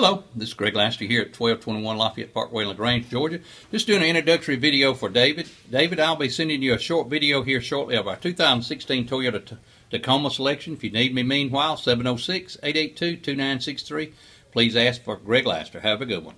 Hello, this is Greg Laster here at 1221 Lafayette Parkway, in LaGrange, Georgia. Just doing an introductory video for David. David, I'll be sending you a short video here shortly of our 2016 Toyota Tacoma selection. If you need me meanwhile, 706-882-2963. Please ask for Greg Laster. Have a good one.